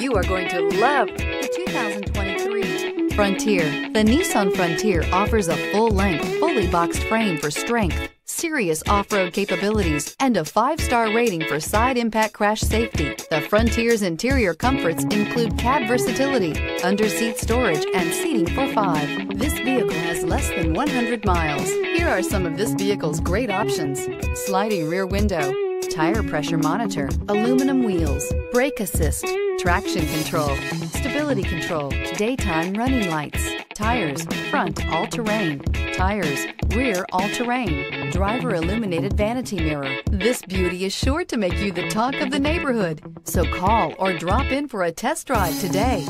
You are going to love the 2023 Frontier. The Nissan Frontier offers a full-length, fully boxed frame for strength, serious off-road capabilities, and a five-star rating for side impact crash safety. The Frontier's interior comforts include cab versatility, under-seat storage, and seating for five. This vehicle has less than 100 miles. Here are some of this vehicle's great options. Sliding rear window, tire pressure monitor, aluminum wheels, brake assist, traction control, stability control, daytime running lights, tires, front all-terrain, tires, rear all-terrain, driver illuminated vanity mirror. This beauty is sure to make you the talk of the neighborhood. So call or drop in for a test drive today.